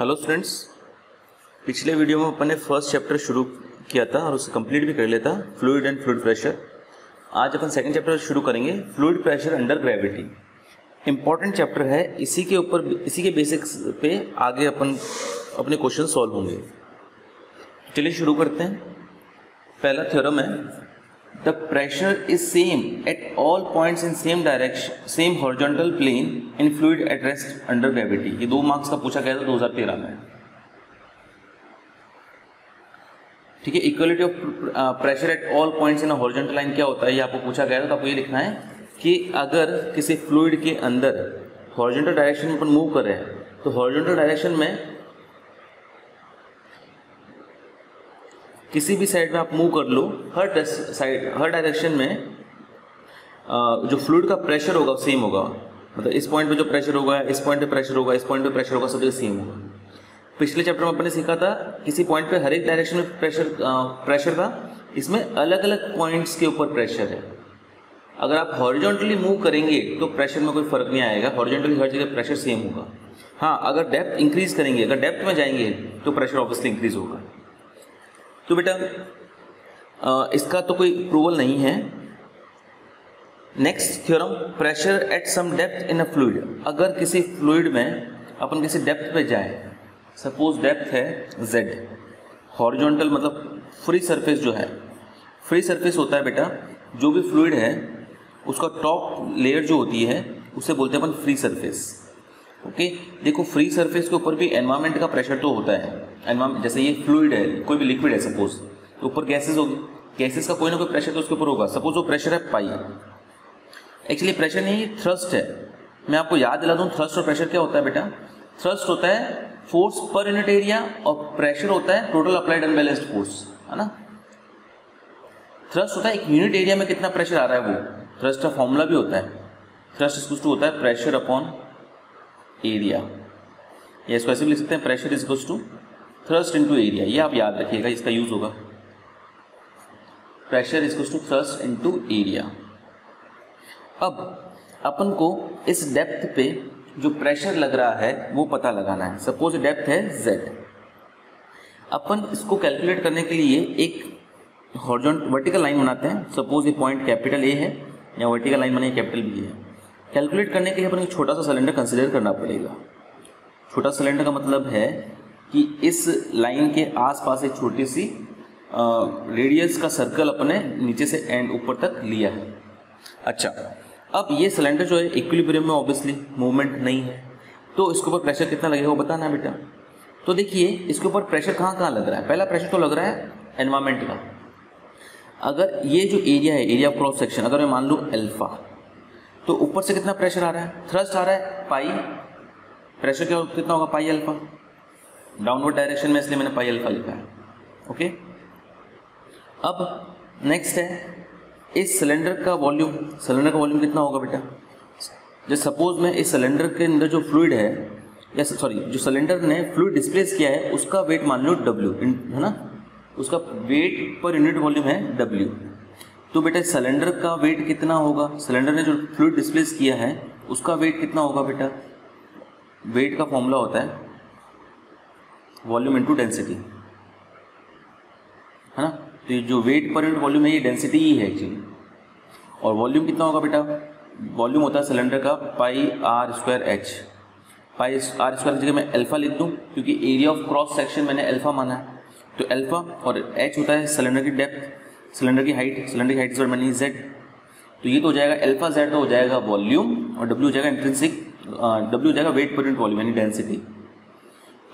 Hello students पिछले video में अपन ने फ़र्स्ट चैप्टर शुरू किया था और उसे कंप्लीट भी कर लिया था फ्लूइड एंड फ्लूड प्रेशर आज अपन सेकंड चैप्टर शुरू करेंगे fluid pressure under gravity important chapter है, इसी के ऊपर, इसी के बेसिक्स पे आगे अपन अपने क्वेश्चन सॉल्व होंगे। चलिए शुरू करते हैं। पहला थ्योरम है the pressure is same at all points in same direction same horizontal plane in fluid at rest under gravity ये दो मार्क्स का पूछा गया था 2013 में। ठीक है equality of pressure at all points in horizontal line क्या होता है? ये आपको पूछा गया था तो आपको ये लिखना है कि अगर किसी फ्लूइड के अंदर हॉरिजॉन्टल डायरेक्शन में अपन मूव कर तो हॉरिजॉन्टल डायरेक्शन में किसी भी साइड में आप मूव कर लो, हर साइड हर डायरेक्शन में जो फ्लूड का प्रेशर होगा सेम होगा। मतलब इस पॉइंट पे जो प्रेशर होगा, इस पॉइंट पे प्रेशर होगा, इस पॉइंट पे प्रेशर होगा, सब जगह सेम होगा। पिछले चैप्टर में अपन सीखा था, किसी पॉइंट पे हर एक डायरेक्शन में प्रेशर प्रेशर था, इसमें अलग अलग पॉइंट्स के ऊपर प्रेशर है। अगर आप हॉरिजॉन्टली मूव करेंगे तो प्रेशर में कोई फ़र्क नहीं आएगा हॉरिजॉन्टली हर जगह प्रेशर सेम होगा। हाँ अगर डेप्थ इंक्रीज करेंगे, अगर डेप्थ में जाएँगे तो प्रेशर ऑब्वियसली इंक्रीज होगा। तो बेटा इसका तो कोई प्रूवल नहीं है। Next theorem pressure at some depth in a fluid अगर किसी फ्लूड में अपन किसी डेप्थ पे जाए सपोज़ डेप्थ है z हॉरिजॉन्टल मतलब फ्री सरफेस जो है। फ्री सरफेस होता है बेटा, जो भी फ्लूड है, उसका टॉप लेयर जो होती है, उसे बोलते हैं अपन फ्री सरफेस ओके देखो फ्री सरफेस के ऊपर भी एनवायरमेंट का प्रेशर तो होता है। जैसे ये फ्लूइड है, कोई भी लिक्विड है सपोज़ तो ऊपर गैसेज होगी। गैसेज का कोई ना कोई प्रेशर तो उसके ऊपर होगा। सपोज़ वो प्रेशर है पाई एक्चुअली प्रेशर नहीं थ्रस्ट है। मैं आपको याद दिला दूँ थ्रस्ट और प्रेशर क्या होता है बेटा? थ्रस्ट होता है फोर्स पर यूनिट एरिया और प्रेशर होता है टोटल अप्लाइड अनबैलेंस्ड फोर्स है ना? थ्रस्ट होता है एक यूनिट एरिया में कितना प्रेशर आ रहा है वो। थ्रस्ट का फॉर्मूला भी होता है। थ्रस्ट टू होता है प्रेशर अपॉन एरिया या इसको ऐसे भी लिख सकते हैं pressure is equal to thrust into area ये आप याद रखिएगा, इसका यूज़ होगा. Pressure is to thrust into area अब, अपन को इस डेप्थ पे जो प्रेशर लग रहा है, वो पता लगाना है. सपोज़ डेप्थ है z. अपन इसको कैलकुलेट करने के लिए एक हॉर्जोन वर्टिकल लाइन बनाते हैं. सपोज़ ये पॉइंट कैपिटल ए है, या वर्टिकल लाइन बने कैपिटल बी है. कैलकुलेट करने के लिए अपन छोटा सा सिलेंडर कंसिडर करना पड़ेगा। छोटा सिलेंडर का मतलब है कि इस लाइन के आसपास एक छोटी सी रेडियस का सर्कल अपने नीचे से एंड ऊपर तक लिया है। अच्छा अब ये सिलेंडर जो है इक्विलिब्रियम में ऑब्वियसली मूवमेंट नहीं है। तो इसके ऊपर प्रेशर कितना लगेगा वो बताना बेटा। तो देखिए, इसके ऊपर प्रेशर कहाँ कहाँ लग रहा है? पहला प्रेशर तो लग रहा है एनवायरमेंट का। अगर ये जो एरिया है एरिया ऑफ़ क्रॉस सेक्शन अगर मैं मान लूँ एल्फा तो ऊपर से कितना प्रेशर आ रहा है? थ्रस्ट आ रहा है पाई प्रेशर क्या, कितना होगा? पाई अल्फ़ा डाउनवर्ड डायरेक्शन में इसलिए मैंने पाई अल्फ़ा लिखा है. ओके अब नेक्स्ट है, इस सिलेंडर का वॉल्यूम सिलेंडर का वॉल्यूम कितना होगा बेटा? जैसे सपोज़ में इस सिलेंडर के अंदर जो फ्लूड है, या सॉरी जो सिलेंडर ने फ्लूड डिस्प्लेस किया है, उसका वेट मान लो डब्ल्यू है ना? उसका वेट पर यूनिट वॉल्यूम है डब्ल्यू तो बेटा सिलेंडर का वेट कितना होगा? सिलेंडर ने जो फ्लूड डिस्प्लेस किया है, उसका वेट कितना होगा बेटा? वेट का फॉर्मूला होता है वॉल्यूम इनटू डेंसिटी है ना? तो ये जो वेट पर यूनिट वॉल्यूम है, ये डेंसिटी ही है एक्चुअली और वॉल्यूम कितना होगा बेटा? वॉल्यूम होता है सिलेंडर का pi r square h pi r square जगह मैं अल्फ़ा लिख दूँ, क्योंकि एरिया ऑफ़ क्रॉस सेक्शन मैंने अल्फ़ा माना है। तो अल्फ़ा और एच होता है सिलेंडर की डेप्थ सिलेंडर की हाइट, सिलेंडर की हाइट मैंने जेड तो ये तो हो जाएगा अल्फ़ा जेड तो हो जाएगा वॉल्यूम और डब्ल्यू हो जाएगा इंट्रेंसिक डब्ल्यू हो जाएगा वेट पर यूनिट वॉल्यूम यानी डेंसिटी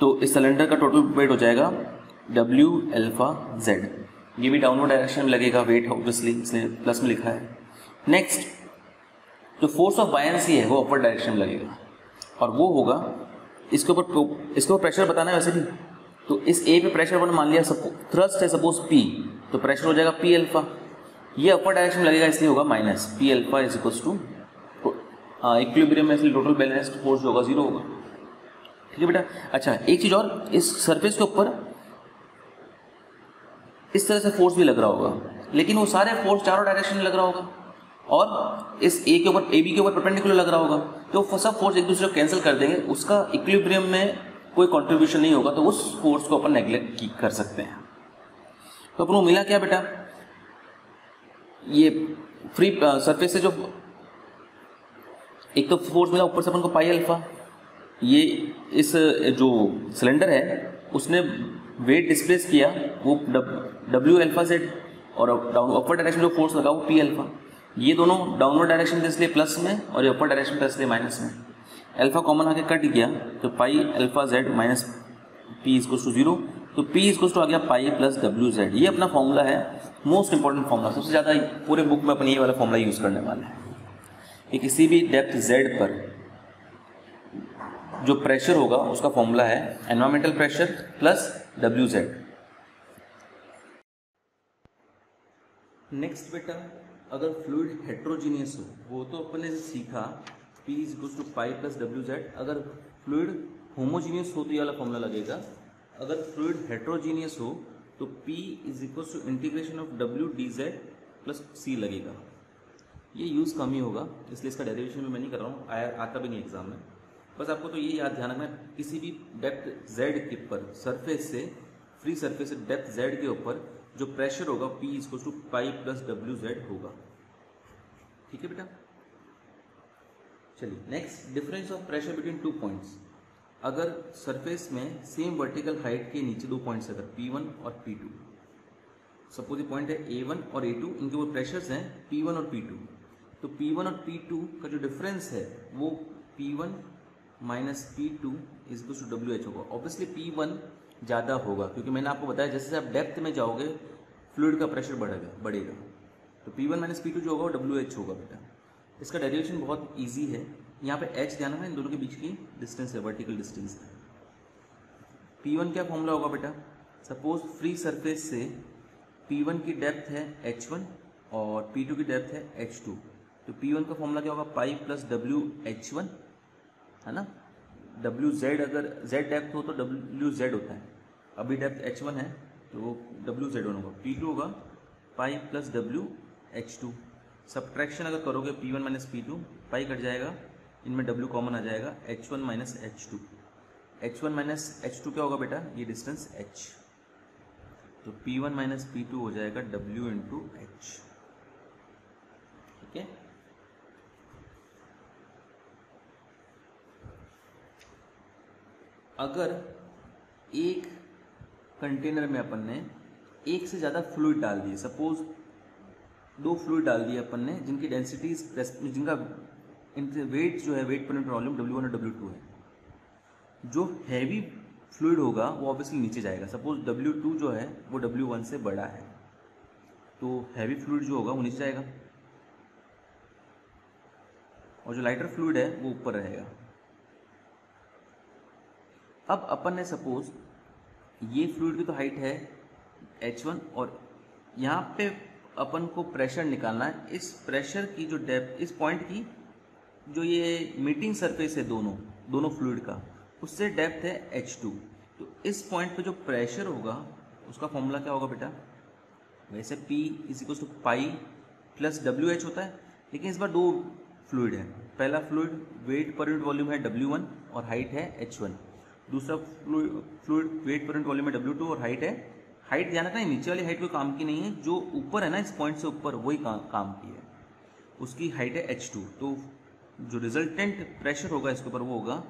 तो इस सिलेंडर का टोटल वेट हो जाएगा डब्ल्यू एल्फा जेड ये भी डाउनवर्ड डायरेक्शन में लगेगा वेट ऑब्वियसली इसलिए प्लस में लिखा है. नेक्स्ट जो फोर्स ऑफ़ बायंसी है, वो अपर डायरेक्शन में लगेगा. और वो होगा, इसके ऊपर इसके ऊपर प्रेशर बताना है वैसे भी. तो इस ए पे प्रेशर मान लिया सपो थ्रस्ट है सपोज़ पी तो प्रेशर हो जाएगा पी अल्फ़ा ये अपर डायरेक्शन लगेगा, इसलिए होगा minus p alpha is equals to equilibrium में इसलिए टोटल बैलेंस्ड फोर्स होगा ज़ीरो होगा. ठीक है बेटा? अच्छा एक चीज़ और, इस सरफेस के ऊपर इस तरह से फोर्स भी लग रहा होगा, लेकिन वो सारे फोर्स चारों डायरेक्शन में लग रहा होगा, और इस ए के ऊपर ए बी के ऊपर परपेंडिकुलर लग रहा होगा तो सब फोर्स एक दूसरे को कैंसिल कर देंगे, उसका इक्विलिब्रियम में कोई कंट्रीब्यूशन नहीं होगा तो उस फोर्स को अपन नेग्लेक्ट कर सकते हैं. तो अपन को मिला क्या बेटा? ये फ्री सरफेस से जो एक तो फोर्स मिला ऊपर से अपन को पाई अल्फ़ा ये इस जो सिलेंडर है, उसने वेट डिस्प्लेस किया, वो डब्ल्यू अल्फ़ा सेट और डाउन अपर डायरेक्शन जो फोर्स लगा, वो पी अल्फ़ा ये दोनों डाउनवर्ड डायरेक्शन इसलिए प्लस में और ये अपर डायरेक्शन था इसलिए माइनस में। अल्फ़ा कॉमन आके कट गया तो pi alpha z minus p इसको टू ज़ीरो तो पी इज़ टू आ गया पाई प्लस डब्ल्यू जेड ये अपना फॉर्मूला है मोस्ट इंपॉर्टेंट फॉर्मूला सबसे ज़्यादा पूरे बुक में अपन ये वाला फॉर्मूला यूज़ करने वाले हैं। कि किसी भी डेप्थ जेड पर जो प्रेशर होगा, उसका फॉर्मूला है environmental pressure plus W Z next बेटा, अगर फ्लूड हेट्रोजीनियस हो, वो तो अपने सीखा p is to pi plus W Z अगर फ्लूड होमोजीनियस हो तो ये वाला फॉर्मूला लगेगा। अगर फ्लूड हेट्रोजीनियस हो तो P is equal to integration of d z plus c लगेगा। ये यूज़ कम ही होगा, इसलिए इसका डेरिवेशन भी मैं नहीं कर रहा हूँ आता भी नहीं एग्ज़ाम में। बस आपको तो ये याद ध्यान रखना किसी भी डेप्थ जेड के ऊपर सरफेस से फ्री सरफेस से डेप्थ जेड के ऊपर, जो प्रेशर होगा, P is to pi plus W Z होगा। ठीक है बेटा? चलिए next difference of pressure between two points अगर सरफेस में सेम वर्टिकल हाइट के नीचे दो पॉइंट्स अगर P1 और P2 सपोज़ ये पॉइंट है A1 और A2 इनके वो प्रेशर्स हैं P1 और P2 तो P1 और P2 का जो डिफरेंस है, वो P1 minus p two is to W H होगा। ऑब्वियसली P1 ज़्यादा होगा, क्योंकि मैंने आपको बताया, जैसे आप डेप्थ में जाओगे फ्लूड का प्रेशर बढ़ेगा बढ़ेगा। तो p one minus p two जो होगा, वो डब्ल्यू एच होगा बेटा। इसका डेरिवेशन बहुत ईजी है। यहाँ पे एच ध्यान है इन दोनों के बीच की डिस्टेंस है वर्टिकल डिस्टेंस है। पी वन क्या फॉर्मूला होगा बेटा? सपोज़ फ्री सरफेस से पी वन की डेप्थ है एच वन और पी टू की डेप्थ है एच टू तो पी वन का फॉर्मूला क्या होगा? Pi plus W H one है ना? डब्ल्यू जेड अगर जेड डेप्थ हो तो डब्ल्यू जेड होता है। अभी डेप्थ एच वन है तो वो डब्ल्यू जेड वन होगा। पी टू होगा pi plus W H two subtraction अगर करोगे p one minus p two pi cut जाएगा। इनमें डब्ल्यू कॉमन आ जाएगा h one minus h two h one minus h two क्या होगा बेटा? ये डिस्टेंस एच तो p one minus p two हो जाएगा डब्ल्यू इंटू एच ठीक है? अगर एक कंटेनर में अपन ने एक से ज़्यादा फ्लूड डाल दिए सपोज़ दो फ्लूड डाल दिए अपन ने, जिनकी डेंसिटी जिनका वेट जो है वेट पर वॉल्यूम डब्ल्यू वन और डब्ल्यू टू है। जो हैवी फ्लूड होगा, वो ऑब्वियसली नीचे जाएगा। सपोज़ डब्ल्यू टू जो है, वो डब्ल्यू वन से बड़ा है। तो हैवी फ्लूड जो होगा, वो नीचे जाएगा। और जो लाइटर फ्लूड है, वो ऊपर रहेगा। अब अपन ने सपोज़ ये फ्लूड की तो हाइट है एच वन और यहाँ पे अपन को प्रेशर निकालना है। इस प्रेशर की जो डेप्थ इस पॉइंट की जो ये मीटिंग सरफेस है दोनों दोनों फ्लूड का उससे डेप्थ है एच टू तो इस पॉइंट पे जो प्रेशर होगा उसका फॉर्मूला क्या होगा बेटा? वैसे p is equal to pi plus W H होता है लेकिन इस बार दो फ्लूड है। पहला fluid weight per unit volume है डब्ल्यू वन और हाइट है एच वन दूसरा fluid weight per unit volume है डब्ल्यू टू और हाइट है हाइट ध्यान रखना नीचे वाली हाइट कोई काम की नहीं है जो ऊपर है ना इस पॉइंट से ऊपर वही काम, काम की है। उसकी हाइट है एच टू तो जो रिजल्टेंट प्रेशर होगा इसके ऊपर वो होगा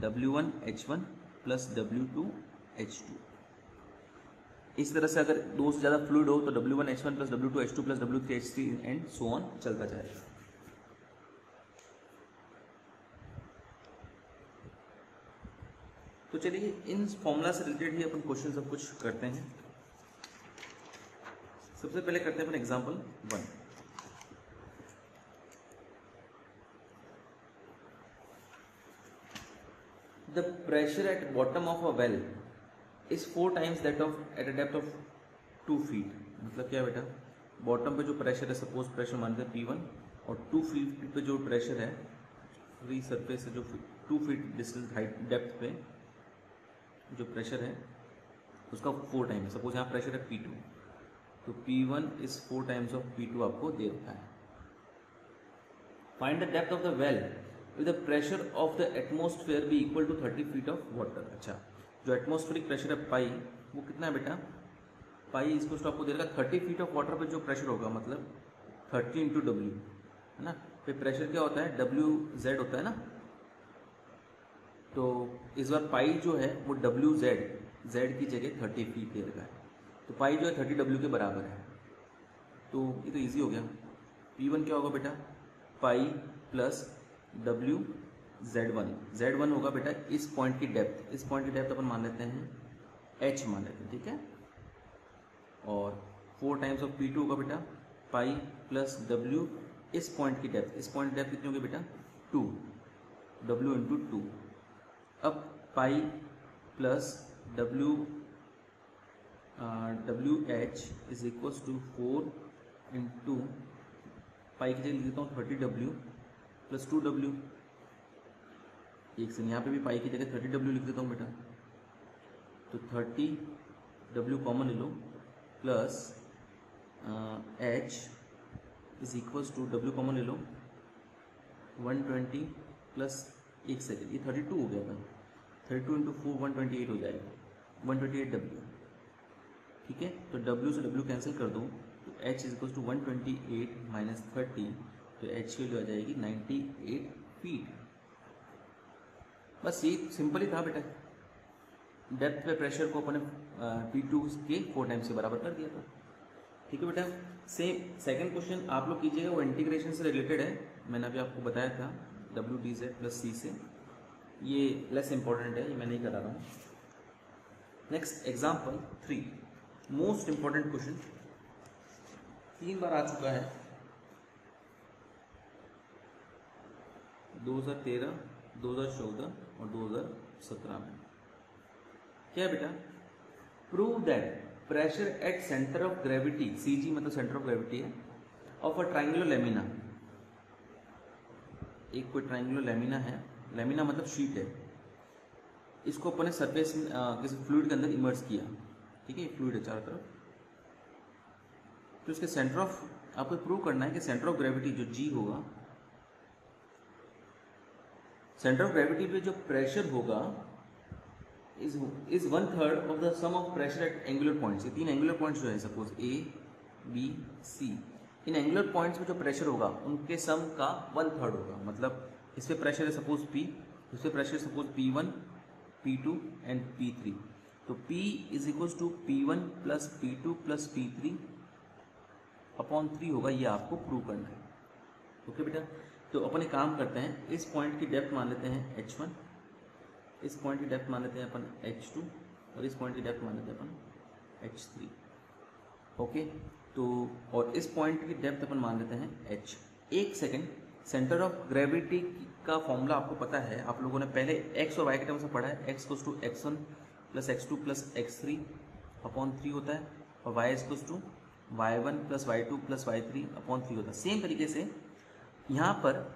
W one H one plus W two H two इस तरह से अगर दो से ज़्यादा फ्लूड हो तो W one H one plus W two H two plus W three H three and so on चलता जाएगा. तो चलिए इन फॉर्मूला से रिलेटेड ही अपन क्वेश्चन सब कुछ करते हैं. सबसे पहले करते हैं अपन example one the pressure at bottom of a well is four times that of at a depth of two feet मतलब क्या बेटा? बॉटम पे जो प्रेशर है सपोज़ प्रेशर मानते हैं पी वन और टू फीट पे जो प्रेशर है फ्री सरफेस से जो two feet distance height depth पे जो प्रेशर है, उसका फोर टाइम है। सपोज़ यहाँ प्रेशर है पी टू तो P one is four times of P two आपको दे रखा है। Find the depth of the well with the pressure of the atmosphere be equal to thirty feet of water अच्छा जो atmospheric pressure है pi वो कितना है बेटा? पाई इसको तो आपको दे देगा थर्टी फीट ऑफ़ वाटर पे जो प्रेशर होगा मतलब थर्टी इंटू डब्ल्यू है ना? फिर प्रेशर क्या होता है? डब्ल्यू जेड होता है ना? तो इस बार पाई जो है, वो डब्ल्यू जेड जेड की जगह थर्टी फीट दे रखा है। तो पाई जो है थर्टी डब्ल्यू के बराबर है। तो ये तो इजी हो गया। पी वन क्या होगा बेटा? Pi plus W Z one Z one होगा बेटा, इस पॉइंट की डेप्थ इस पॉइंट की डेप्थ अपन मान लेते हैं एच मान लेते हैं, ठीक है? और four times of P two होगा बेटा पाई प्लस डब्ल्यू इस पॉइंट की डेप्थ इस पॉइंट डेप्थ कितनी होगी बेटा? टू डब्ल्यू इंटू टू अब pi plus W W H is equal to four into pi की जगह लिख देता हूँ thirty W plus two W एक से यहाँ पे भी पाई की जगह थर्टी डब्ल्यू लिख देता हूँ बेटा। तो थर्टी डब्ल्यू कॉमन ले लो plus H is equals to W common ले लो वन ट्वेंटी प्लस एक सेकेंड ये थर्टी टू हो गया था। Thirty two into four one twenty eight हो जाएगा। वन ट्वेंटी एट डब्ल्यू ठीक है? तो डब्ल्यू से डब्ल्यू कैंसिल कर दूँ। तो H is equals to one twenty eight minus thirty तो एच की वैल्यू आ जाएगी नाइन्टी एट फीट बस ये सिंपल ही था बेटा। डेप्थ पे प्रेशर को अपने पी टू के फोर टाइम्स के बराबर कर दिया था। ठीक है बेटा? सेम सेकंड क्वेश्चन आप लोग कीजिएगा, वो इंटीग्रेशन से रिलेटेड है। मैंने अभी आपको बताया था W D Z plus C से। ये लेस इंपॉर्टेंट है, ये मैं नहीं करा रहा हूँ। Next example three most important question तीन बार आ चुका है। 2013, 2014 और 2017 में। क्या बेटा? Prove that pressure at centre of gravity C G मतलब सेंटर ऑफ़ ग्रेविटी है ऑफ़ अ ट्राइंगुलर लेमिना एक कोई ट्राइंगुलर लेमिना है लेमिना मतलब शीट है। इसको अपने सरफेस किसी फ्लूड के अंदर इमर्स किया। ठीक है फ्लूड है चारों तरफ़। तो उसके सेंटर ऑफ़ आपको प्रूव करना है कि सेंटर ऑफ़ ग्रेविटी जो जी होगा सेंटर ऑफ़ ग्रेविटी पे जो प्रेशर होगा is is one third of the sum of pressure at angular points ये तीन एंगुलर पॉइंट्स जो है suppose A B C in angular points में जो प्रेशर होगा, उनके सम का वन थर्ड होगा। मतलब इस पे प्रेशर है सपोज़ पी इस पे pressure suppose P one P two and P three तो P is equal to P one plus P two plus P three upon three होगा। ये आपको प्रूव करना है। ओके बेटा? तो अपन एक काम करते हैं, इस पॉइंट की डेप्थ मान लेते हैं एच वन इस पॉइंट की डेप्थ मान लेते हैं अपन एच टू और इस पॉइंट की डेप्थ मान लेते हैं अपन एच थ्री ओके तो और इस पॉइंट की डेप्थ अपन मान लेते हैं एच एक सेकेंड सेंटर ऑफ़ ग्रेविटी का फॉर्मूला आपको पता है, आप लोगों ने पहले एक्स और वाई के टर्म्स से पढ़ा है X equals to X one plus X two plus X three upon three होता है, और Y is to Y one plus Y two plus Y three upon three होता है। सेम तरीके से यहाँ पर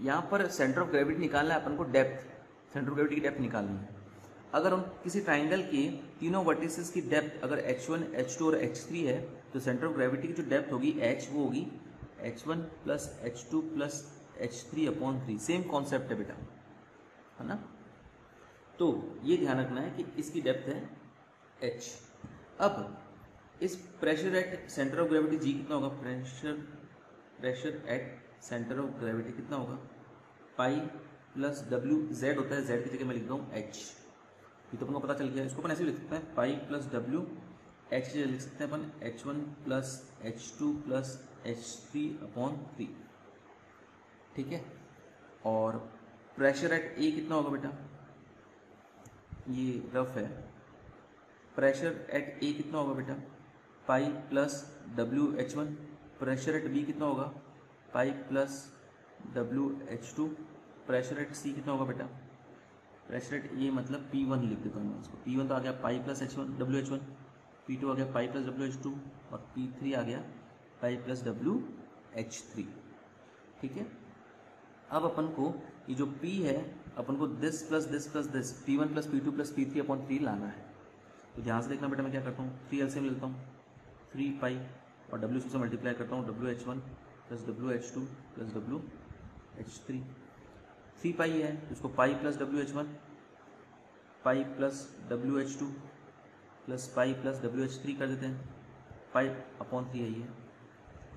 यहाँ पर सेंटर ऑफ़ ग्रेविटी निकालना है अपन को डेप्थ सेंटर ऑफ़ ग्रेविटी की डेप्थ निकालनी है। अगर हम किसी ट्राइंगल के तीनों वर्टिसेस की डेप्थ अगर h1, h2 और h3 है तो सेंटर ऑफ़ ग्रेविटी की जो डेप्थ होगी h वो होगी h1 one plus H two plus H three upon three same concept है बेटा है ना? तो ये ध्यान रखना है कि इसकी डेप्थ है h अब इस pressure at centre of gravity G कितना होगा? Pressure pressure at centre of gravity कितना होगा? पाई प्लस डब्ल्यू जेड होता है जेड की जगह मैं लिख रहा हूँ एच ये तो अपन को पता चल गया, इसको अपन ऐसे लिख सकते हैं, पाई प्लस डब्ल्यू एच की जगह लिख सकते हैं अपन H one plus H two plus H three upon three ठीक है? और प्रेशर एट ए कितना होगा बेटा? ये रफ है। प्रेशर एट ए कितना होगा बेटा? Pi plus W H one pressure at B कितना होगा? Pi plus W H two pressure at C कितना होगा बेटा? प्रेशर एट ये मतलब पी वन लिख देता हूँ इसको। पी वन तो आ गया pi plus H one W H one P two आ गया pi plus W H two और पी थ्री आ गया pi plus W H three ठीक है? अब अपन को ये जो पी है, अपन को this plus this plus this P one plus P two plus P three upon three लाना है। तो ध्यान से देखना बेटा मैं क्या करता हूँ। थ्री एल लेता हूँ। थ्री पाई और डब्ल्यू से मल्टीप्लाई करता हूँ W H one plus W H two plus W H three three pi है उसको pi plus W H one pi plus W H two plus pi plus W H three कर देते हैं। Pi upon three है ये।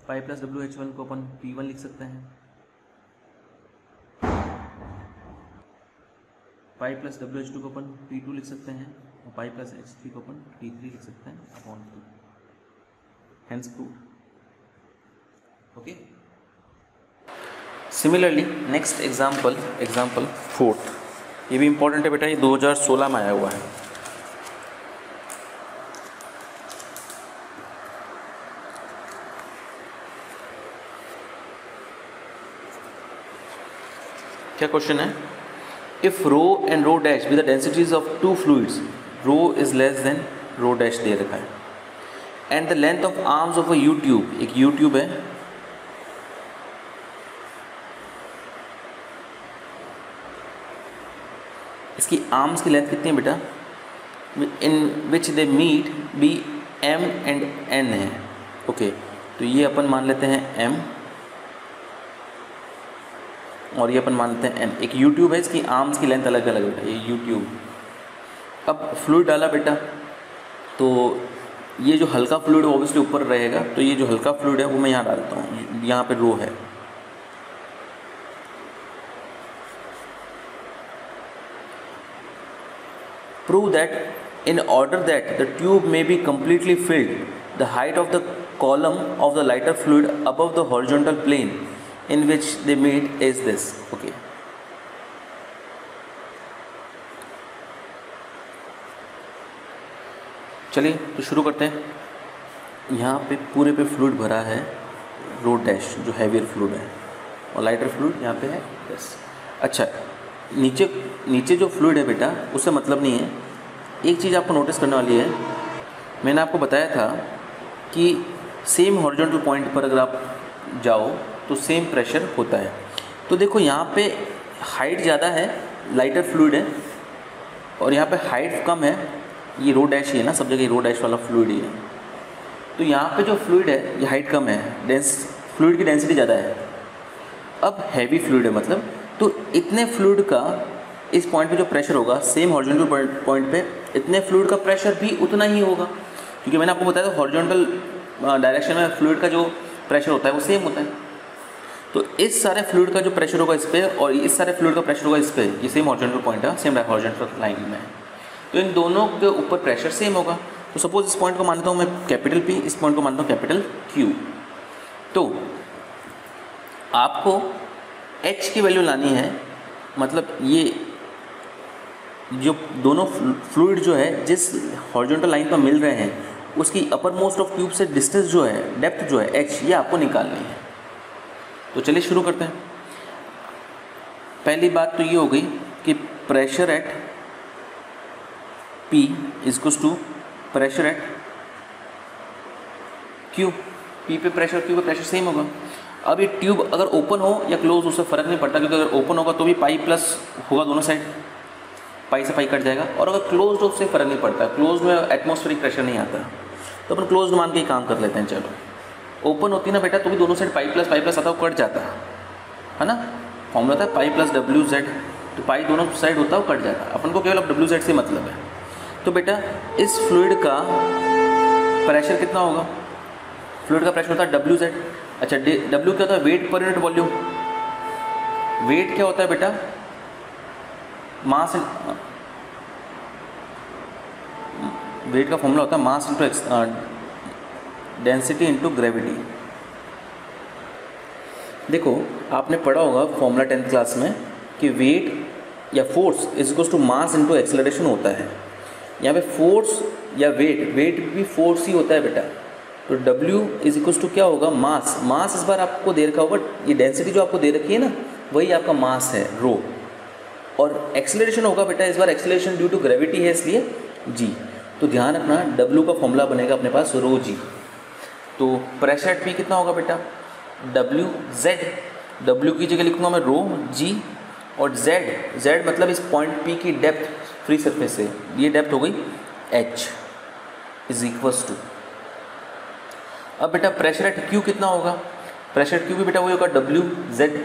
Pi plus W H one को अपन P one लिख सकते हैं। Pi plus W H two को अपन पी टू लिख सकते हैं और पाई प्लस एच थ्री को अपन पी थ्री लिख सकते हैं upon three hence prove okay similarly next example example fourth ये भी इंपॉर्टेंट है बेटा, ये 2016 में आया हुआ है। क्या क्वेश्चन है? If rho and rho dash with the densities of two fluids rho is less than rho dash दे रखा है। And the length of arms of a U tube एक यूट्यूब है इसकी आर्म्स की लेंथ कितनी है बेटा? In which they meet be M and N है। ओके तो ये अपन मान लेते हैं एम और ये अपन मान लेते हैं एन एक यूट्यूब है, इसकी आर्म्स की लेंथ अलग अलग बेटा, ये यूट्यूब अब फ्लूड डाला बेटा तो ये जो हल्का फ्लूड है ऑब्वियसली ऊपर रहेगा तो ये जो हल्का फ्लूड है, वो मैं यहाँ डालता हूँ। यहाँ पे रो है। Prove that in order that the tube may be completely filled the height of the column of the lighter fluid above the horizontal plane in which they meet is this okay चलिए तो शुरू करते हैं यहाँ पे पूरे पे fluid भरा है रोड डैश जो हैवियर फ्लूड है और लाइटर फ्लूड यहाँ पे है यस अच्छा नीचे नीचे जो फ्लूड है बेटा उससे मतलब नहीं है एक चीज़ आपको नोटिस करने वाली है। मैंने आपको बताया था कि सेम हॉरिजॉन्टल पॉइंट पर अगर आप जाओ तो सेम प्रेशर होता है। तो देखो, यहाँ पे हाइट ज़्यादा है लाइटर फ्लूड है, और यहाँ पे हाइट कम है। ये रो डैश ही है ना, सब जगह रो डैश वाला फ्लूड ही है। तो यहाँ पे जो फ्लूड है, ये हाइट कम है डेंस फ्लूड की डेंसिटी ज़्यादा है। अब हैवी फ्लूड है मतलब तो इतने फ्लूड का इस पॉइंट पे जो प्रेशर होगा सेम हॉरिजॉन्टल पॉइंट पे इतने फ्लूड का प्रेशर भी उतना ही होगा। क्योंकि मैंने आपको बताया था हॉरिजॉन्टल डायरेक्शन में फ्लूड का जो प्रेशर होता है वो सेम होता है। तो इस सारे फ्लूड का जो प्रेशर होगा इस पर और इस सारे फ्लूड का प्रेशर होगा इस पर ये सेम हॉरिजॉन्टल पॉइंट है सेम हॉरिजॉन्टल लाइन में है। तो इन दोनों के ऊपर प्रेशर सेम होगा। तो सपोज़ इस पॉइंट को मानता हूँ मैं कैपिटल पी इस पॉइंट को मानता हूँ कैपिटल क्यू तो आपको एच की वैल्यू लानी है मतलब ये जो दोनों फ्लूड जो है, जिस हॉरिजॉन्टल लाइन पर मिल रहे हैं, उसकी अपर मोस्ट ऑफ़ ट्यूब से डिस्टेंस जो है डेप्थ जो है एच ये आपको निकालनी है। तो चलिए शुरू करते हैं। पहली बात तो ये हो गई कि pressure at P equals to pressure at Q P पे प्रेशर Q पे प्रेशर सेम होगा। अब ये ट्यूब अगर ओपन हो या क्लोज उससे फ़र्क नहीं पड़ता, क्योंकि अगर ओपन होगा तो भी पाई प्लस होगा दोनों साइड पाई से पाई कट जाएगा। और अगर क्लोज हो उससे फ़र्क नहीं पड़ता क्लोज में एटमोस्फेरिक प्रेशर नहीं आता तो अपन क्लोज मान के ही काम कर लेते हैं, चलो। ओपन होती ना बेटा तो भी दोनों side pi plus pi plus आता है कट जाता है। है ना? फॉर्मूला था पाई प्लस डब्ल्यू जेड तो पाई दोनों साइड होता है, वो कट जाता है। अपन को केवल अब डब्ल्यू जेड से मतलब है। तो बेटा, इस फ्लूड का प्रेशर कितना होगा? फ्लूड का प्रेशर होता है डब्ल्यू जेड अच्छा डब्ल्यू क्या होता है? Weight per unit volume weight क्या होता है बेटा? मास वेट का फॉर्मूला होता है mass into X density into gravity देखो, आपने पढ़ा होगा फॉर्मूला टेंथ क्लास में कि वेट या force is equal to mass into acceleration होता है। यहाँ पे फोर्स या वेट वेट भी फोर्स ही होता है बेटा। तो W इज़ इक्वल टू क्या होगा? मास मास इस बार आपको दे रखा होगा, ये डेंसिटी जो आपको दे रखी है ना, वही आपका मास है रो और एक्सेलरेशन होगा बेटा, इस बार एक्सेलरेशन ड्यू टू ग्रेविटी है इसलिए जी तो ध्यान रखना, W का फॉर्मूला बनेगा अपने पास रो जी तो प्रेशर एट पी कितना होगा बेटा? डब्ल्यू जेड डब्ल्यू की जगह लिखूँगा मैं रो जी और जेड जेड मतलब इस पॉइंट पी की डेप्थ फ्री सरफेस से। ये डेप्थ हो गई एच इज़ इक्वल्स टू अब बेटा प्रेशर एट क्यू कितना होगा? प्रेशर क्यू भी बेटा वही होगा डब्ल्यू जेड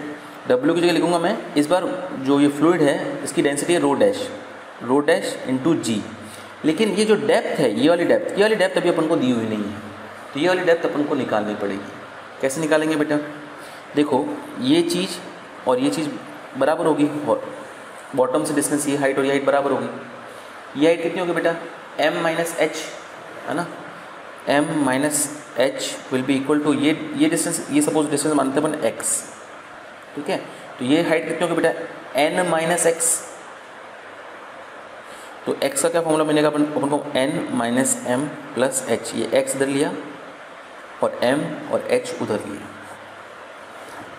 डब्ल्यू की जगह लिखूँगा मैं, इस बार जो ये फ्लूड है, इसकी डेंसिटी है rho dash rho dash into G लेकिन ये जो डेप्थ है, ये वाली डेप्थ ये वाली डेप्थ अभी अपन को दी हुई नहीं है। तो ये वाली डेप्थ अपन को निकालनी पड़ेगी। कैसे निकालेंगे बेटा? देखो, ये चीज़ और ये चीज़ बराबर होगी बॉटम से डिस्टेंस ये हाइट और ये हाइट बराबर होगी। ये हाइट कितनी होगी बेटा? एम माइनस एच है ना? M minus H will be equal to ये ये डिस्टेंस ये सपोज़ डिस्टेंस मानते हैं अपन एक्स ठीक है? तो ये हाइट कितनी होगी बेटा? एन माइनस एक्स तो x का क्या फॉर्मूला मिलेगा अपन अपन को? N minus M plus H ये x इधर लिया और m और h उधर लिया।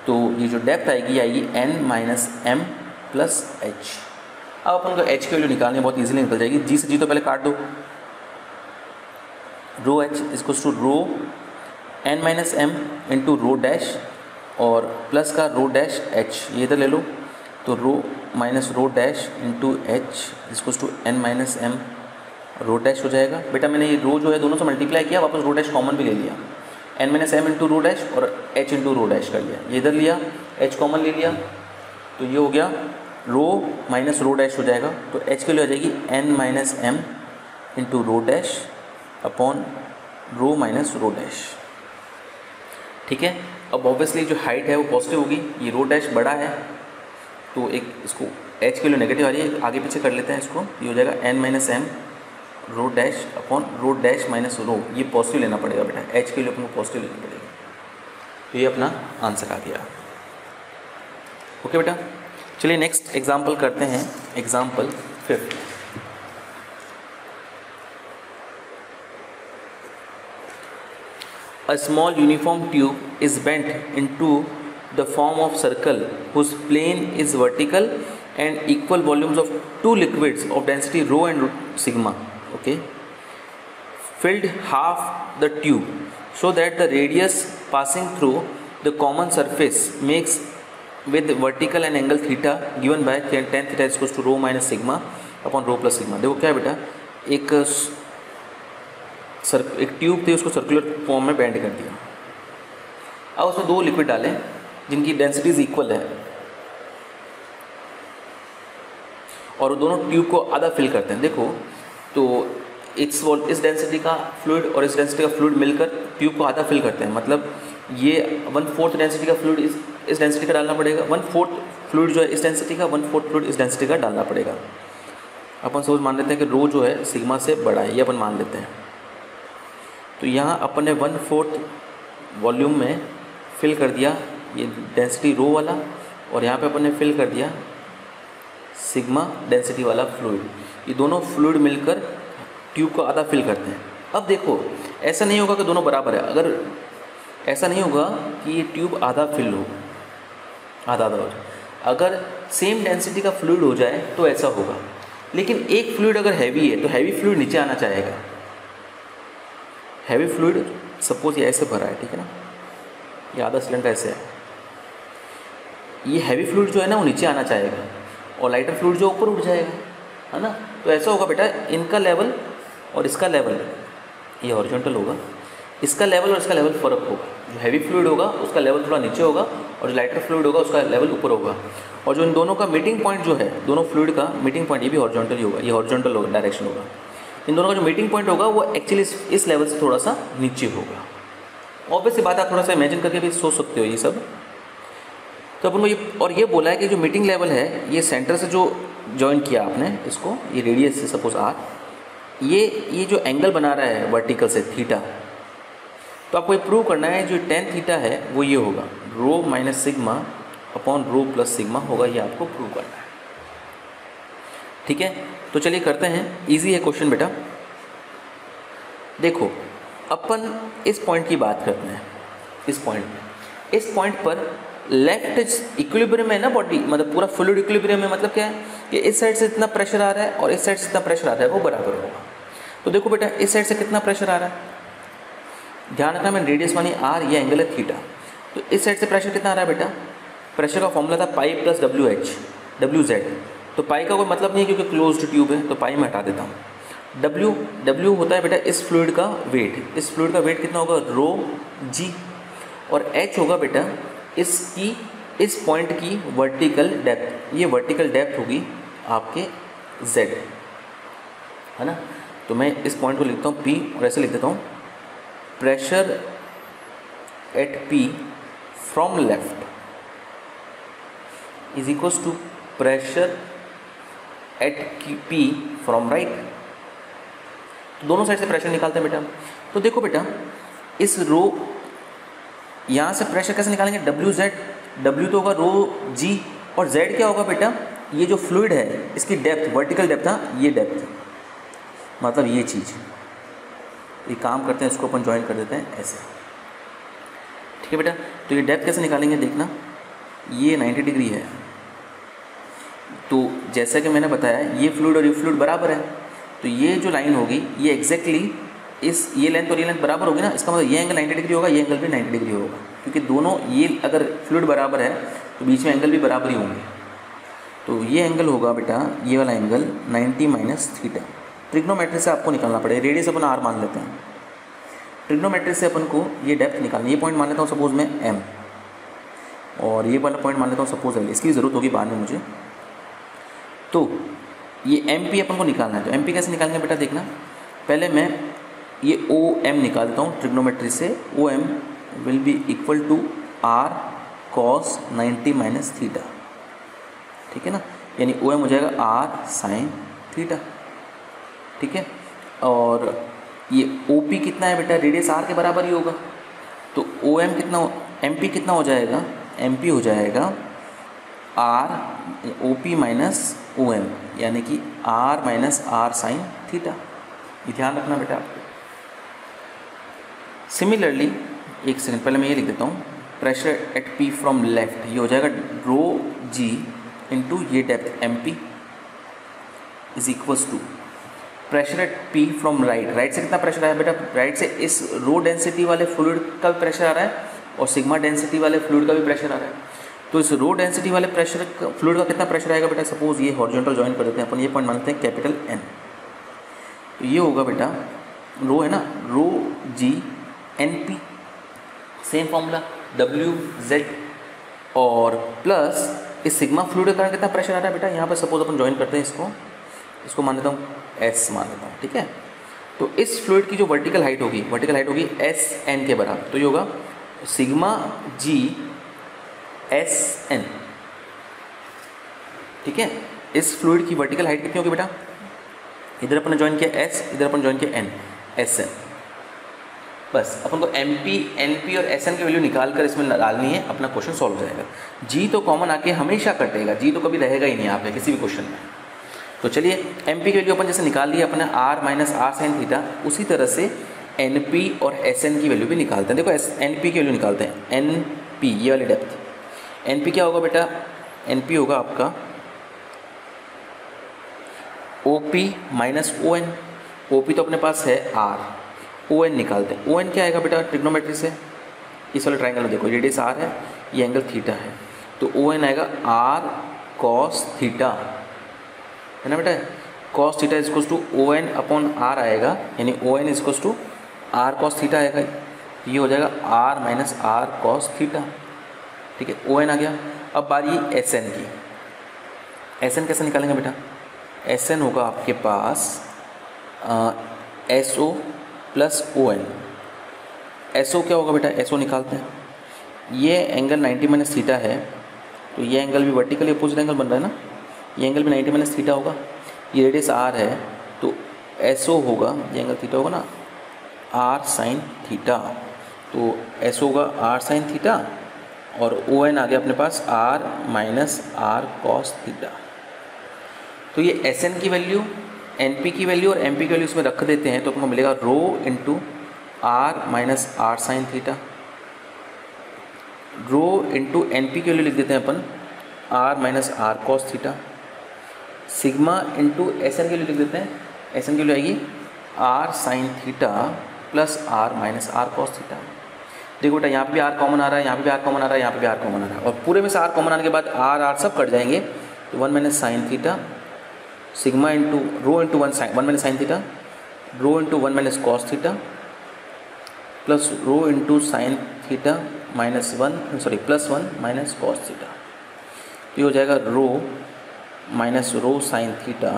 तो ये जो डेप्थ आएगी आएगी n minus M plus H अब अपन को h की वैल्यू निकालनी बहुत इजीली निकल जाएगी। जी से जी तो पहले काट दो। रो एच इसको two rho N minus M into rho dash और प्लस का रो डैश एच ये इधर ले लो। तो rho minus rho dash into H इसको two N minus M rho dash हो जाएगा। बेटा, मैंने ये रो जो है दोनों से मल्टीप्लाई किया, वापस रो डैश कॉमन भी ले लिया। N minus M into rho dash और एच इंटू रो डैश कर लिया। ये इधर लिया एच कॉमन ले लिया। तो ये हो गया रो माइनस रो डैश हो जाएगा। तो एच के लिए हो जाएगी N minus M into rho dash upon rho minus rho dash ठीक है? अब ऑब्वियसली जो हाइट है वो पॉजिटिव होगी, ये रो डैश बड़ा है तो एक इसको एच के लिए नेगेटिव आ रही है, आगे पीछे कर लेते हैं इसको, ये हो जाएगा N minus M rho dash upon rho dash minus rho ये पॉजिटिव लेना पड़ेगा बेटा एच के लिए अपन को पॉजिटिव लेना पड़ेगा। तो ये अपना आंसर आ गया। ओके बेटा, चलिए नेक्स्ट एग्ज़ाम्पल करते हैं example fifth A small uniform tube is bent into the form of circle whose plane is vertical and equal volumes of two liquids of density rho and sigma okay filled half the tube so that the radius passing through the common surface makes with vertical and angle theta given by tan theta is equals to rho minus sigma upon rho plus sigma देखो क्या है बेटा एक sir, एक tube थी, उसको circular form में bend कर दिया। अब उसमें दो लिक्विड डालें, जिनकी डेंसिटीज इक्वल है। और दोनों ट्यूब को आधा फिल करते हैं। देखो तो इस वॉल इस डेंसिटी का फ्लूड और इस डेंसिटी का फ्लूड मिलकर ट्यूब को आधा फिल करते हैं। मतलब ये वन फोर्थ डेंसिटी का फ्लूड इस इस डेंसिटी का डालना पड़ेगा। वन फोर्थ फ्लूड जो है, इस डेंसिटी का वन फोर्थ फ्लूड इस डेंसिटी का डालना पड़ेगा। अपन सोच मान लेते हैं कि रो जो है सिग्मा से बड़ा है, ये अपन मान लेते हैं। तो यहाँ अपन वन फोर्थ वॉल्यूम में फिल कर दिया ये डेंसिटी रो वाला और यहाँ पे अपन ने फिल कर दिया सिग्मा डेंसिटी वाला फ्लूड ये दोनों फ्लूड मिलकर ट्यूब को आधा फिल करते हैं। अब देखो, ऐसा नहीं होगा कि दोनों बराबर है। अगर ऐसा नहीं होगा कि ये ट्यूब आधा फिल हो, आधा आधा हो अगर सेम डेंसिटी का फ्लूड हो जाए तो ऐसा होगा। लेकिन एक फ्लूड अगर हैवी है तो हैवी फ्लूड नीचे आना चाहेगा। हैवी फ्लूड सपोज़ ये ऐसे भरा है, ठीक है ना? ये आधा सिलेंडर ऐसे है। ये हैवी फ्लूड जो है ना, वो नीचे आना चाहेगा और लाइटर फ्लूड जो ऊपर उठ जाएगा, है ना? तो ऐसा होगा बेटा, इनका लेवल और इसका लेवल, ये हॉरिजॉन्टल होगा। इसका लेवल और इसका लेवल फ़र्क होगा। जो हैवी फ्लूड होगा, उसका लेवल थोड़ा नीचे होगा और जो लाइटर फ्लूड होगा, उसका लेवल ऊपर होगा। और जो इन दोनों का मीटिंग पॉइंट जो है, दोनों फ्लूड का मीटिंग पॉइंट ये भी हॉरिजॉन्टल ही होगा, ये हॉरिजॉन्टल होगा डायरेक्शन होगा। इन दोनों का जो मीटिंग पॉइंट होगा वो एक्चुअली इस, लेवल से थोड़ा सा नीचे होगा। ऑब्वियसली बात आप थोड़ा सा इमेजिन करके भी सोच सकते हो ये सब। तो अपन को ये और ये बोला है कि जो मीटिंग लेवल है ये सेंटर से जो ज्वाइन किया आपने इसको ये रेडियस से सपोज़ आर ये ये जो एंगल बना रहा है वर्टिकल से थीटा तो आपको ये प्रूव करना है जो टेन थीटा है वो ये होगा। Rho minus sigma upon rho plus sigma होगा ये आपको प्रूव करना है। ठीक है? तो चलिए करते हैं। इजी है क्वेश्चन बेटा। देखो, अपन इस पॉइंट की बात करते हैं। इस पॉइंट इस पॉइंट पर लेफ़्ट इक्विलिब्रियम में ना बॉडी मतलब पूरा फ्लूड इक्विलिब्रियम में मतलब क्या है? कि इस साइड से इतना प्रेशर आ रहा है और इस साइड से इतना प्रेशर आ रहा है, वो बराबर होगा। तो देखो बेटा, इस साइड से कितना प्रेशर आ रहा है? ध्यान रखना, मैं रेडियस मानी आर या एंगल है थीटा तो इस साइड से प्रेशर कितना आ रहा है बेटा? प्रेशर का फॉर्मूला था pi plus W H W Z तो पाई का कोई मतलब नहीं है क्योंकि क्लोज ट्यूब है तो पाई मैं हटा देता हूँ। डब्ल्यू डब्ल्यू होता है बेटा इस फ्लूड का वेट इस फ्लूड का वेट कितना होगा? रो जी और एच होगा बेटा इसकी, इस पॉइंट की वर्टिकल डेप्थ ये वर्टिकल डेप्थ होगी आपके z है ना? तो मैं इस पॉइंट को लिखता हूँ, P, और ऐसे लिख देता हूँ। Pressure at P from left is equals to pressure at P from right तो दोनों साइड से प्रेशर निकालते हैं बेटा। तो देखो बेटा, इस रो यहाँ से प्रेशर कैसे निकालेंगे? डब्ल्यू जेड डब्ल्यू तो होगा रो जी और जेड क्या होगा बेटा? ये जो फ्लूड है, इसकी डेप्थ वर्टिकल डेप्थ था ये डेप्थ मतलब ये चीज़ ये काम करते हैं, इसको अपन ज्वाइन कर देते हैं, ऐसे। ठीक है बेटा? तो ये डेप्थ कैसे निकालेंगे, देखना। ये 90 डिग्री है। तो जैसा कि मैंने बताया, ये फ्लूड और ये फ्लूड बराबर है। तो ये जो लाइन होगी, ये एग्जैक्टली इस, ये लेंथ और ये लेंथ बराबर होगी ना, इसका मतलब ये एंगल 90 डिग्री होगा, ये एंगल भी 90 डिग्री होगा। क्योंकि दोनों, ये अगर फ्लूड बराबर है तो बीच में एंगल भी बराबर ही होंगे। तो ये एंगल होगा बेटा, ये वाला एंगल 90 माइनस थीटा ट्रिग्नोमेट्री से आपको निकालना पड़ेगा रेडियस अपन आर मान लेते हैं। ट्रिग्नोमेट्री से अपन को ये डेप्थ निकालना ये पॉइंट मान लेता हूँ सपोज़ मैं एम और ये वाला पॉइंट मान लेता हूँ सपोज़ एल इसकी ज़रूरत होगी बाद में मुझे। तो ये एम पी अपन को निकालना है। तो एम पी कैसे निकालेंगे बेटा देखना। पहले मैं ये ओ एम निकालता हूँ ट्रिग्नोमेट्री से। O M will be equal to R cos ninety minus theta ठीक है ना? यानी ओ एम हो जाएगा आर साइन थीटा ठीक है? और ये ओ पी कितना है बेटा? रेडियस आर के बराबर ही होगा। तो ओ एम कितना एम पी कितना हो जाएगा? एम पी हो जाएगा R O P minus O M यानी कि R minus R sine theta ये ध्यान रखना बेटा। आपको सिमिलरली एक सेकंड पहले मैं ये लिख देता हूँ। Pressure at P from left ये हो जाएगा रो जी इंटू ये depth M P is equals to pressure at P from right right से कितना प्रेशर आया बेटा? राइट से इस रो डेंसिटी वाले फ्लूड का भी प्रेशर आ रहा है और सिग्मा डेंसिटी वाले फ्लूड का भी प्रेशर आ रहा है। तो इस रो डेंसिटी वाले प्रेशर फ्लूड का कितना प्रेशर आएगा बेटा? सपोज़ ये हॉर्जेंटल ज्वाइन कर देते हैं, अपन ये पॉइंट मानते हैं कैपिटल एन तो ये होगा बेटा रो है ना? Rho g N P same formula W Z और प्लस इस सिग्मा फ्लूड के कारण कितना प्रेशर आ रहा है बेटा? यहाँ पर सपोज़ अपन ज्वाइन करते हैं इसको इसको मान लेता हूँ एस मान लेता हूँ, ठीक है? तो इस फ्लूड की जो वर्टिकल हाइट होगी वर्टिकल हाइट होगी एस एन के बराबर तो ये होगा सिग्मा जी एस एन ठीक है? इस फ्लूड की वर्टिकल हाइट कितनी होगी बेटा? इधर अपन ने ज्वाइन किया एस इधर अपन ज्वाइन किया एन एस एन बस, अपन को एम पी एन पी और एस एन की वैल्यू निकाल कर इसमें डालनी है, अपना क्वेश्चन सॉल्व हो जाएगा। जी तो कॉमन आके हमेशा कटेगा जी तो कभी रहेगा ही नहीं आपके किसी भी क्वेश्चन में। तो चलिए एम पी की वैल्यू अपन जैसे निकाल लिया अपने R minus R sine theta उसी तरह से एन पी और एस एन की वैल्यू भी निकालते हैं। देखो एस एन पी की वैल्यू निकालते हैं। एन पी ये वाली डेप्थ एन पी क्या होगा बेटा? एन पी होगा आपका O P minus O N O P तो अपने पास है आर ओ एन निकालते हैं ओ एन क्या आएगा बेटा ट्रिग्नोमेट्री से? इस वाले ट्राइंगल में देखो रेडियस आर है, ये एंगल थीटा है। तो ओ एन आएगा आर कॉस थीटा है ना बेटा? Cos theta is equals to O N upon R आएगा, यानी O N is equals to R cos theta आएगा। ये हो जाएगा R minus R cos theta ठीक है ओ एन आ गया। अब बारी एस एन की। एस एन कैसे निकालेंगे बेटा? एस एन होगा आपके पास S O plus O N S O क्या होगा बेटा? एस ओ निकालते हैं। ये एंगल 90 माइनस थीटा है तो ये एंगल भी वर्टिकली अपोजिट एंगल बन रहा है ना? ये एंगल भी 90 माइनस थीटा होगा। ये रेडियस आर है तो एस ओ होगा, ये एंगल थीटा होगा ना? आर साइन थीटा तो एस होगा आर साइन थीटा और ओ एन आ गया अपने पास R minus R cos theta तो ये एस एन की वैल्यू एन पी की वैल्यू और एम पी की वैल्यू इसमें रख देते हैं तो आपको मिलेगा rho into R minus R sine theta rho into N P की वैल्यू लिख देते हैं अपन R minus R cos theta sigma into S N की वैल्यू लिख देते हैं एस एन की वैल्यू आएगी R sine theta plus R minus R cos theta देखो बेटा, यहाँ पे भी आर कॉमन आ रहा है, यहाँ पे भी आर कॉमन आ रहा है, यहाँ पे भी आर कॉमन आ रहा है। और पूरे में से आर कॉमन आने के बाद आर आर सब कट जाएँगे। तो one minus sine theta sigma into rho into one sine one minus sine theta rho into one minus cos theta plus rho into sine theta minus one sorry plus one minus cos theta तो ये हो जाएगा rho minus rho sine theta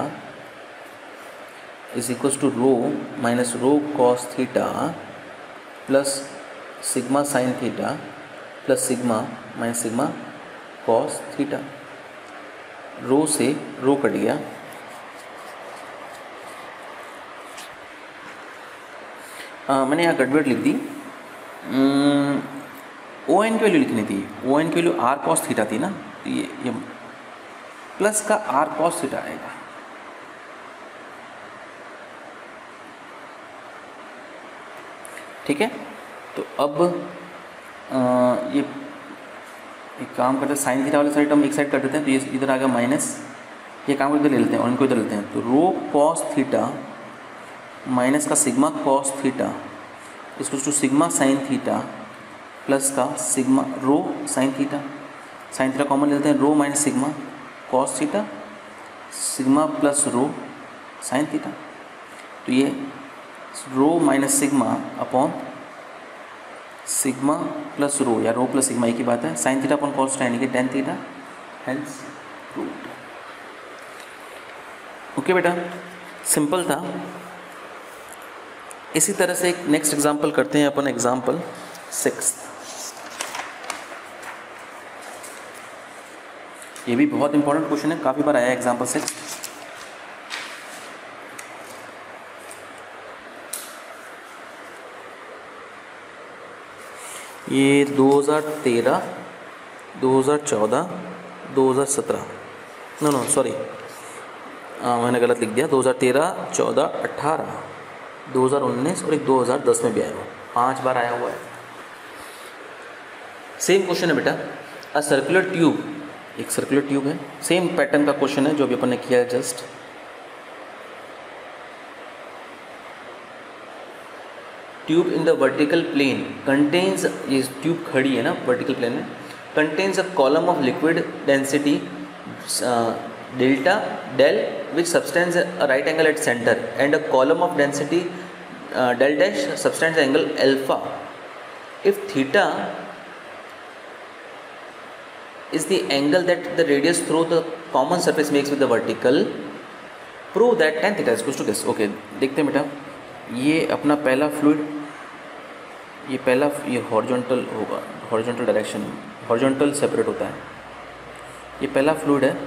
is equals to rho minus rho cos theta plus sigma sine theta plus sigma minus sigma cos theta rho से rho cut गया। आ, मैंने यहाँ गड़बड़ लिख दी। ओ एन की वैल्यू लिखनी थी। ओ एन की वैल्यू आर कॉस थीटा थी ना? तो ये ये प्लस का आर कॉस थीटा आएगा। ठीक है? तो अब आ, ये एक काम करते हैं साइन थीटा वाले साइड हम एक साइड कर देते हैं तो ये इधर आ गया माइनस ये काम इधर ले लेते हैं और इनको इधर लेते हैं। तो रो कॉस थीटा माइनस का सिग्मा कॉस थीटा इसको to sigma sine theta plus का sigma rho sine theta sine theta common लेते हैं rho minus sigma cos theta sigma plus rho sine theta तो ये rho minus sigma upon sigma plus rho या rho plus sigma एक ही बात है। साइन थीटा अपॉन कॉस यानी कि tan theta hence root okay बेटा सिंपल था। इसी तरह से एक नेक्स्ट एग्जांपल करते हैं अपन एग्जांपल सिक्स ये भी बहुत इंपॉर्टेंट क्वेश्चन है। काफ़ी बार आया एग्जांपल सिक्स ये 2013 2014 2017 नो नो सॉरी मैंने गलत लिख दिया। 2013 14 18 2019 और एक 2010 में भी आया हुआ। पाँच बार आया हुआ है। सेम क्वेश्चन है बेटा। अ सर्कुलर ट्यूब एक सर्कुलर ट्यूब है। सेम पैटर्न का क्वेश्चन है, जो अभी अपन ने किया है just tube in the vertical plane contains ये ट्यूब खड़ी है ना वर्टिकल प्लेन में contains a column of liquid density delta del which substance right angle at centre and a column of density del dash substance angle alpha if theta is the angle that the radius through the common surface makes with the vertical, prove that tan theta is equals to this. Okay, देखते हैं बेटा, ये अपना पहला fluid ये पहला, ये horizontal होगा हॉरिजॉन्टल डायरेक्शन हॉरिजॉन्टल सेपरेट होता है। ये पहला फ्लूड है,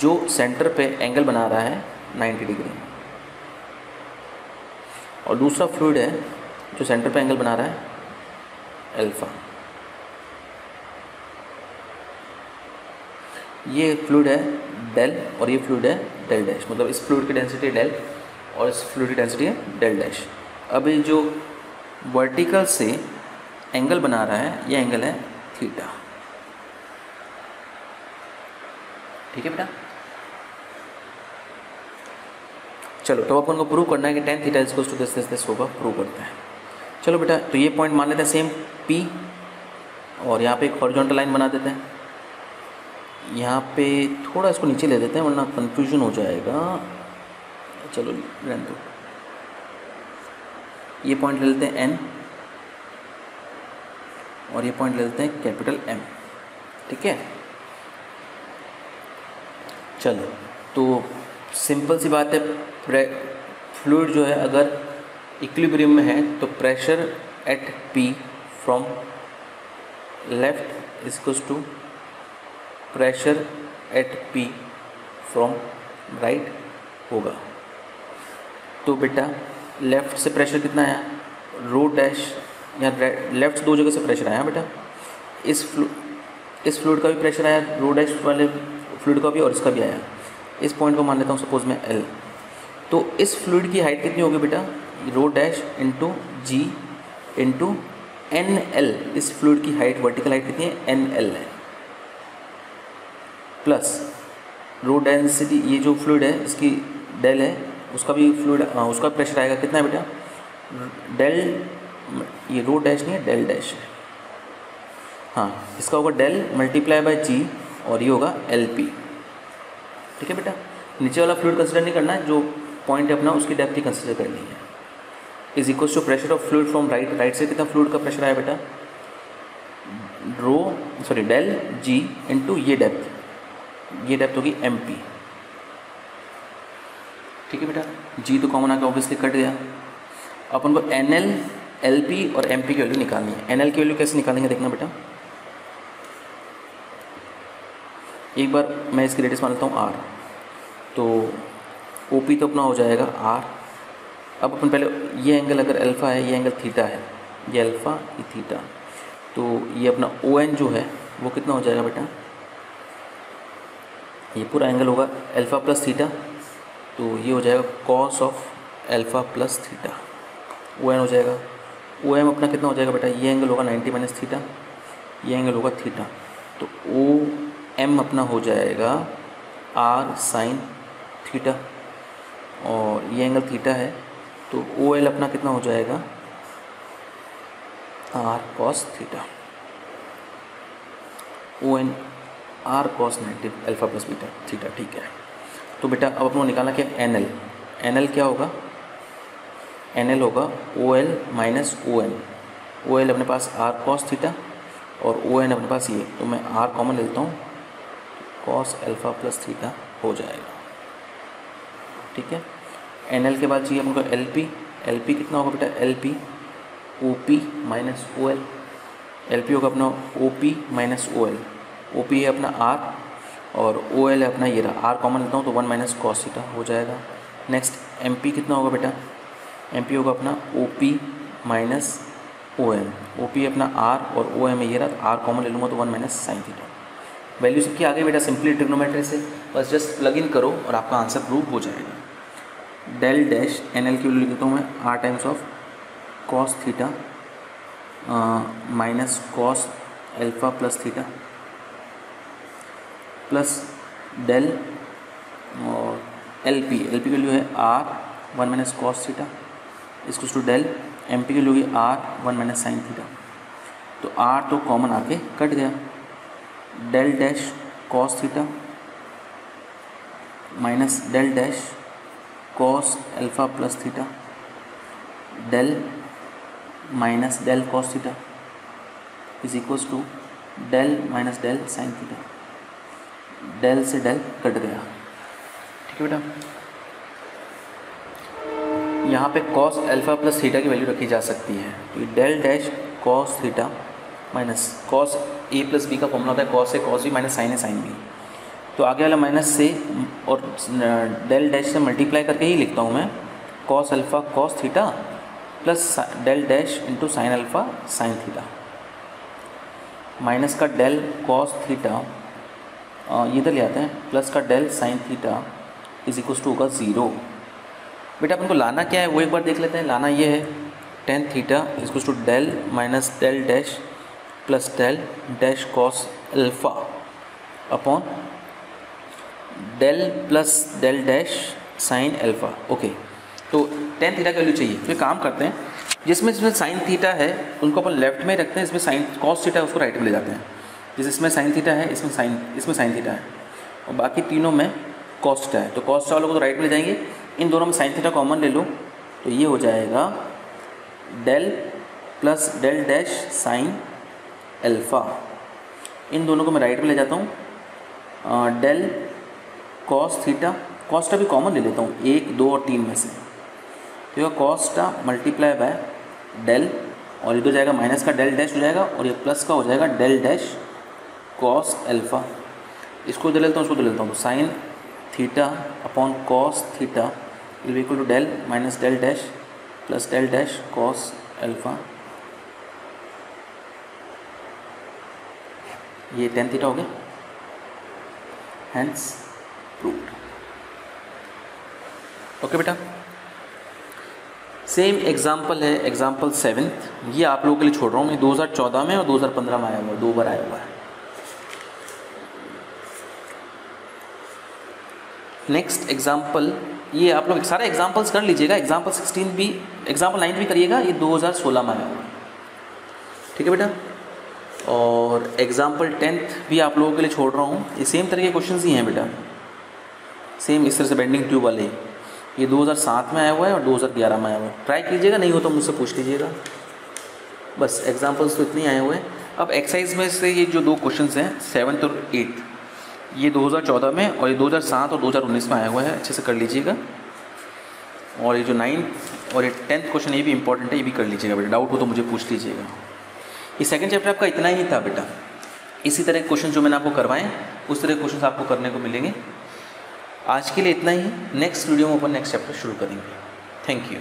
जो सेंटर पे एंगल बना रहा है 90 डिग्री और दूसरा फ्लूड है, जो सेंटर पे एंगल बना रहा है अल्फ़ा ये फ्लूड है डेल और ये फ्लूड है डेल डैश मतलब इस फ्लूड की डेंसिटी डेल और इस फ्लूड की डेंसिटी है डेल डैश अब ये जो वर्टिकल से एंगल बना रहा है, ये एंगल है थीटा ठीक है बेटा? चलो तो अपन को प्रूव करना है कि टेन थीटा इसको टू दिस दिस दिस होगा प्रूव करते हैं। चलो बेटा तो ये पॉइंट मान लेते हैं सेम पी और यहाँ पे एक हॉरिजॉन्टल लाइन बना देते हैं। यहाँ पे थोड़ा इसको नीचे ले देते हैं, वरना कन्फ्यूज़न हो जाएगा। चलो रहने दो। ये पॉइंट ले लेते हैं एन और ये पॉइंट ले लेते हैं कैपिटल एम ठीक है? चलो तो सिंपल सी बात है फ्लूड जो है अगर इक्विलिब्रियम में है तो pressure at P from left is to pressure at P from right होगा। तो बेटा लेफ़्ट से प्रेशर कितना आया? रो डैश या लेफ़्ट दो जगह से प्रेशर आया बेटा। इस फ्लू इस फ्लूड का भी प्रेशर आया रो डैश वाले फ्लूड का भी और इसका भी आया। इस पॉइंट को मान लेता हूँ सपोज़ मैं एल तो इस फ्लूड की हाइट कितनी होगी बेटा? Rho dash into g into N L इस फ्लूड की हाइट वर्टिकल हाइट कितनी है? एन एल है। प्लस रो डेंसिटी ये जो फ्लूड है, इसकी डेल है उसका भी फ्लूड उसका प्रेशर आएगा। कितना है बेटा? डेल, ये रो डैश नहीं है, डेल डैश है। हाँ इसका होगा डेल मल्टीप्लाई बाय जी और ये होगा एल पी ठीक है बेटा? नीचे वाला फ्लूड कंसिडर नहीं करना है, जो पॉइंट है अपना, उसकी डेप्थ ही कंसिडर करनी है। Is equal to pressure of fluid from right right से कितना फ्लूड का प्रेशर आया बेटा? Rho sorry del g into ये डेप्थ ये डेप्थ होगी एम पी ठीक है बेटा? जी तो कॉमन आकर ऑब्वियसली कट गया। अपन को एन एल एल पी और एम पी की वैल्यू निकालनी है। एन एल की वैल्यू कैसे निकालेंगे देखना बेटा। एक बार मैं इसकी रेडियस मान लेता हूँ आर तो ओ पी तो अपना हो जाएगा आर अब अपन पहले ये एंगल अगर अल्फ़ा है, ये एंगल थीटा है। ये अल्फ़ा ये थीटा तो ये अपना ओ एन जो है, वो कितना हो जाएगा बेटा? ये पूरा एंगल होगा अल्फ़ा प्लस थीटा तो ये हो जाएगा cos of alpha plus theta O N हो जाएगा। ओ एम अपना कितना हो जाएगा बेटा? ये एंगल होगा नाइन्टी माइनस थीटा ये एंगल होगा थीटा तो ओ एम अपना हो जाएगा आर साइन थीटा और ये एंगल थीटा है। तो ओ एल अपना कितना हो जाएगा? R cos theta O N R cos ninety alpha plus beta theta ठीक है। तो बेटा अब अपनों निकालना क्या एन एल एन एल क्या होगा? एन एल होगा O L minus O N O L अपने पास आर कॉस थीटा और ओ एन अपने पास ये। तो मैं आर कॉमन लेता हूँ। कॉस अल्फ़ा प्लस थीटा हो जाएगा। ठीक है? एन एल के बाद चाहिए हमको एल पी एल पी कितना होगा बेटा? L P O P minus O L L P होगा अपना O P minus O L O P है अपना आर और ओ एल है अपना, ये रहा। आर कॉमन लेता हूँ तो वन माइनस कॉस थीटा हो जाएगा। नेक्स्ट एम पी कितना होगा बेटा? एम पी होगा अपना O P minus O M O P अपना आर और ओ एम ये रहा तो आर कॉमन ले लूँगा तो one minus sine theta value सबकी आ गई बेटा सिंपली ट्रिग्नोमेट्री से। बस जस्ट प्लग इन करो और आपका आंसर प्रूव हो जाएगा। डेल डैश एन एल की वैल्यू लिखता हूँ मैं R times of cos theta minus cos alpha plus theta plus del और एल पी एल पी की वैल्यू है R, one minus cos theta इसको टू डेल एम पी की value होगी R, one minus sine theta. तो R तो common आके cut गया। Del dash cos theta minus del dash cos alpha plus theta, del minus del cos theta is equals to del minus del sine theta. Del से del cut गया। ठीक है बेटा? यहाँ पे कॉस अल्फ़ा प्लस थीटा की value रखी जा सकती है। तो del dash cos theta minus cos A plus B का फॉर्मूला होता है cos A cos B minus sine A sine B तो आगे वाला माइनस से और डेल डैश से मल्टीप्लाई करके ही लिखता हूँ मैं। Cos alpha cos theta plus del dash into sine alpha sine theta minus का डेल कॉस थीटा इधर ले आते हैं प्लस का del sine theta is equals to होगा ज़ीरो बेटा, अपन को लाना क्या है? वो एक बार देख लेते हैं। लाना ये है tan theta is to del minus del dash plus del dash cos alpha upon del plus del dash sine alpha okay तो टेन थीटा की वैल्यू चाहिए। फिर काम करते हैं। जिसमें जिसमें साइन थीटा है, उनको अपन लेफ़्ट में रखते हैं। इसमें साइन कॉस थीटा है, उसको राइट में ले जाते हैं। जिस इसमें साइन थीटा है, इसमें साइन इसमें साइन थीटा है। और बाकी तीनों में कॉस्ट है। तो कॉस्ट वालों को तो राइट में ले जाएँगे। इन दोनों में साइन थीटा कॉमन ले लो तो ये हो जाएगा del plus del dash sine alpha इन दोनों को मैं राइट में ले जाता हूँ। Del cos theta cos theta भी कॉमन ले लेता हूँ, एक, दो और तीन में से। तो यह कॉस्टा मल्टीप्लाई बाय डेल और ये इधर जाएगा माइनस का डेल डैश हो जाएगा और ये प्लस का हो जाएगा डेल डैश कॉस अल्फ़ा इसको दे लेता हूँ उसको दे लेता हूँ। Sine theta upon cos theta ill equal to del minus del dash plus del dash cos alpha ये टेन थीटा हो गया। हैंस प्रूव्ड ओके बेटा। सेम एग्ज़ाम्पल है एग्ज़ाम्पल सेवेंथ ये आप लोगों के लिए छोड़ रहा हूँ, मैं 2014 में और 2015 में आया हुआ है, दो बार आया हुआ है। नेक्स्ट एग्ज़ाम्पल ये आप लोग सारे एग्जाम्पल्स कर लीजिएगा। एग्ज़ाम्पल 16 भी एग्ज़ाम्पल नाइन भी करिएगा। ये 2016 में आया हुआ है। ठीक है बेटा? और एग्ज़ाम्पल टेंथ भी आप लोगों के लिए छोड़ रहा हूँ। ये सेम तरह के क्वेश्चन ही हैं बेटा। सेम इस तरह से बेंडिंग ट्यूब वाले। ये 2007 में आया हुआ है और 2011 में आया हुआ है। ट्राई कीजिएगा, नहीं हो तो मुझसे पूछ लीजिएगा। बस एग्जाम्पल्स तो इतने आए हुए हैं। अब एक्सरसाइज में से ये जो दो क्वेश्चन हैं सेवन्थ और एट्थ ये 2014 में और ये 2007 और 2019 में आया हुआ है। अच्छे से कर लीजिएगा। और ये जो नाइन्थ और ये टेंथ क्वेश्चन ये भी इंपॉर्टेंट है, ये भी कर लीजिएगा बेटा। डाउट हो तो मुझे पूछ लीजिएगा। ये सेकंड चैप्टर आपका इतना ही था बेटा। इसी तरह के क्वेश्चन जो मैंने आपको करवाएँ, उस तरह के क्वेश्चन आपको करने को मिलेंगे। आज के लिए इतना ही। नेक्स्ट वीडियो में अपन नेक्स्ट चैप्टर शुरू करेंगे। Thank you